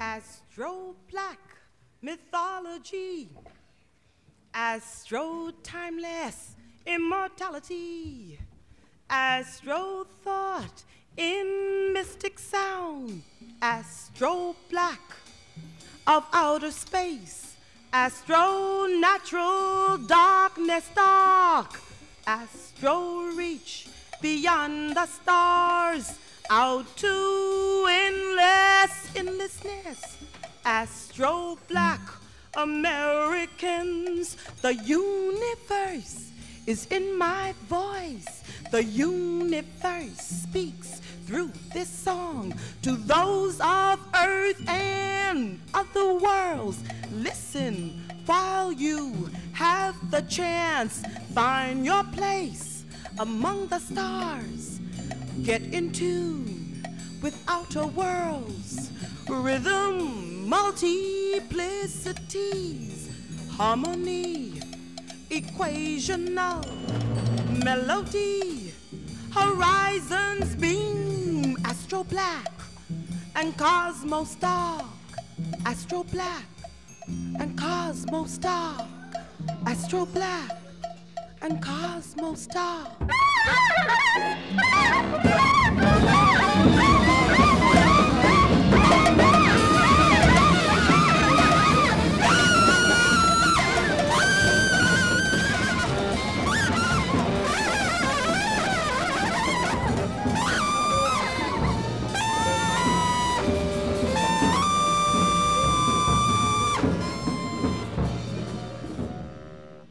Astro Black mythology, Astro timeless immortality, Astro thought in mystic sound, Astro Black of outer space, Astro natural darkness dark, Astro reach beyond the stars. Out to endlessness. Astro Black Americans, the universe is in my voice. The universe speaks through this song to those of earth and other worlds. Listen while you have the chance. Find your place among the stars. Get in tune with outer worlds, rhythm, multiplicities, harmony, equational melody, horizons beam, astro black, and cosmos dark, astro black, and cosmos dark, astro black, and cosmos dark.